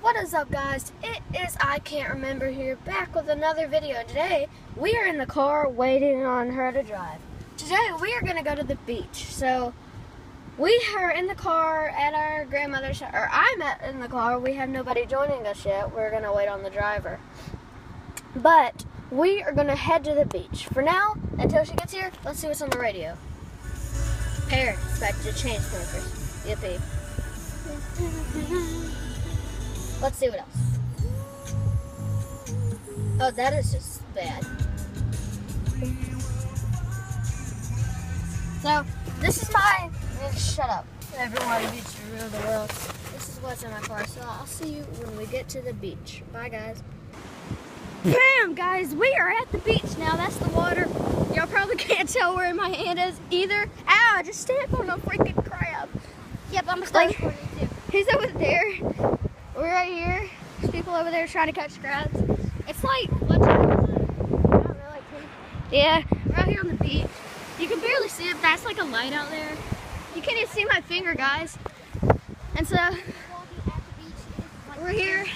What is up guys? It is I Can't Remember here back with another video. Today we are in the car waiting on her to drive. Today we are going to go to the beach. So we are in the car at our grandmother's, or I'm at, in the car. We have nobody joining us yet. We're going to wait on the driver. But we are going to head to the beach. For now, until she gets here, let's see what's on the radio. Parents back to Chainsmokers. Yippee. Let's see what else. Oh, that is just bad. So, this is my. Eh, shut up. Everyone beach to rule the world. This is what's in my car. So, I'll see you when we get to the beach. Bye, guys. Bam, guys, we are at the beach now. That's the water. Y'all probably can't tell where my hand is either. Ow, I just stepped on a freaking crab. Yep, I'm start Like- recording too. He's over there. We're right here. There's people over there trying to catch crabs. It's like what time is it? Don't know, like Yeah, we're out here on the beach. You can barely see it. That's like a light out there. You can't even see my finger, guys. And so we're here.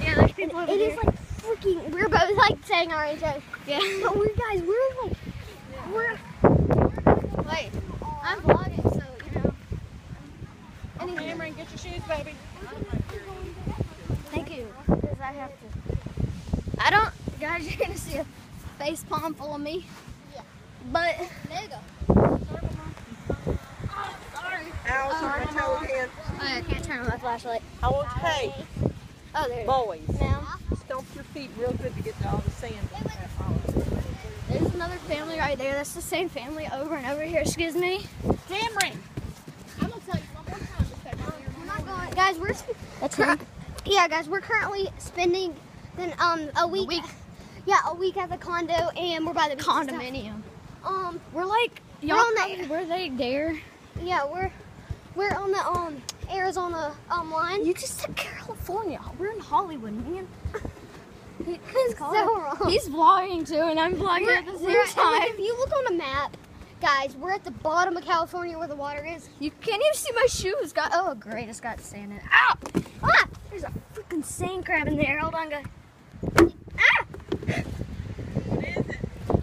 Yeah, there's people over It there. is like freaking. We're both like saying our intro, yeah. but we're guys. We're like we're. Wait, I'm vlogging, so you know. Anyway, Cameron, get your shoes, baby. Thank you. Because I have to. I don't, guys, you're going to see a face palm full of me. Yeah. But, there you go. Ow, sorry, my toe again. oh, I can't turn on my flashlight. I want to pay. Oh, there it is. Boys, Now, stomp your feet real good to get to all the sand. there's another family right there. That's the same family over and over here. Excuse me. Cameron! I'm gonna tell you one more time. We're not going, guys. We're That's cur- him. yeah, guys. We're currently spending then um a week. week. Yeah, a week at the condo, and we're by the. Condominium. Um, We're like, We're y'all on the- probably, were they there? yeah, we're we're on the um Arizona um line. You just said California. We're in Hollywood, man. He's so wrong. He's vlogging too, and I'm vlogging We're- at the we're- same time. If you look on a map, guys, we're at the bottom of California where the water is. You can't even see my shoes. Got oh great, it's got sand in it. Ow! Ah! There's a freaking sand crab in there. Hold on, guys. Ah!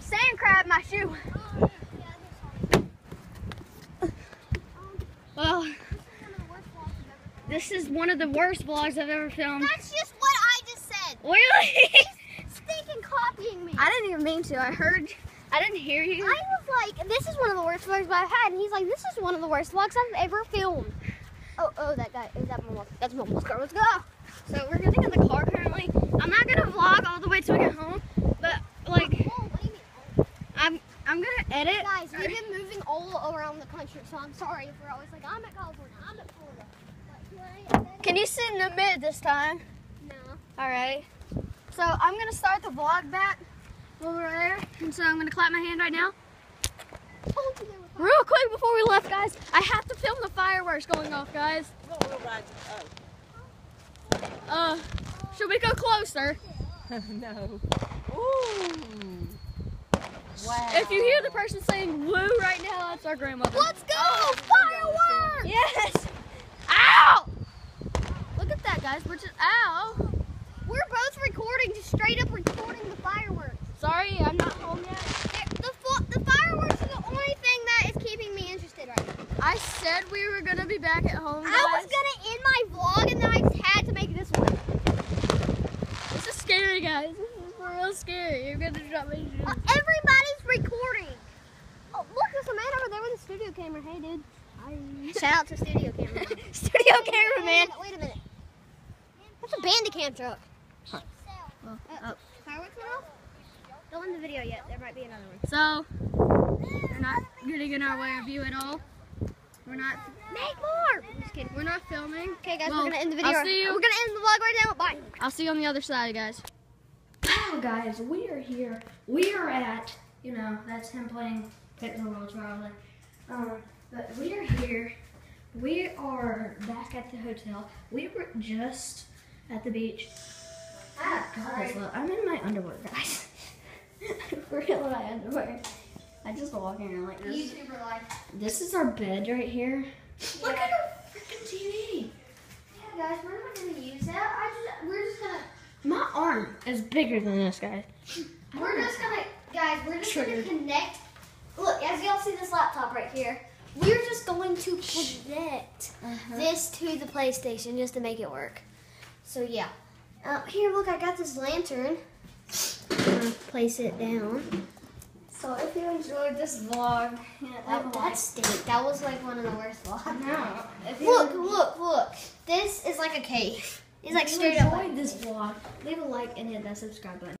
Sand crab, in my shoe. Well, this is one of the worst vlogs I've ever filmed. That's just what I just said. Really? Stinking copying me. I didn't even mean to. I heard. I didn't hear you. I was like, this is one of the worst vlogs I've had, and he's like, this is one of the worst vlogs I've ever filmed. Oh, oh, that guy. Is that Momo? That's Momo's car. Let's go. So we're getting in the car currently. I'm not gonna vlog all the way till we get home, but like Oh, what do you mean? I'm I'm gonna edit. Guys, we've been moving all around the country, so I'm sorry if we're always like, I'm at California, I'm at Florida. But here Can you sit in the mid this time? No. All right. So I'm gonna start the vlog back over there, and so I'm gonna clap my hand right now. Oh, there Real quick before we left, guys, I have to film the fireworks going off, guys. Go. Uh, should we go closer? Oh. no. Ooh. Wow. If you hear the person saying "woo" right now, that's our grandmother. Let's go! Fireworks! Yes. Ow! Look at that, guys. We're just ow. We're both recording, just straight up recording the fireworks. Sorry, I'm not home yet. The, fo- the fireworks are the only thing that is keeping me interested right now. I said we were gonna be back at home. Guys. I was gonna end my vlog and then I just had to make this one. This is scary, guys. This is real scary. You're gonna drop my shoes. Uh, everybody's recording. Oh, look, there's a man over there with a studio camera. Hey, dude. Shout out to studio camera. Studio camera cameraman. Wait a minute. That's a Bandicam truck. Oh, oh. Fireworks went off? Don't end the video yet. There might be another one. So, we're not getting in our way of view at all. We're not. Make more. Just kidding. We're not filming. Okay, guys, Well, we're gonna end the video. I'll see you. We're gonna end the vlog right now. Bye. I'll see you on the other side, guys. Hello, guys. We are here. We are at, you know, that's him playing Pit the World probably. Um, but we are here. We are back at the hotel. We were just at the beach. Ah, God, I'm in my underwear, guys. we're in my underwear. I just walk in here like this. YouTuber life. This is our bed right here. Yeah. Look at our freaking TV. Yeah, guys, we're not gonna use that. I just, we're just gonna. My arm is bigger than this, guys. We're just gonna, guys. We're just Triggered. gonna connect Look, as y'all see this laptop right here, we're just going to connect Uh-huh. this to the PlayStation just to make it work. So yeah. Uh, here, look, I got this lantern. I'm gonna place it down. So if you enjoyed this vlog, Oh, that stink. That was like one of the worst vlogs. no. If you Look, look, look. This is like a cave. It's like if you straight up. enjoyed this vlog, leave a like and hit that subscribe button.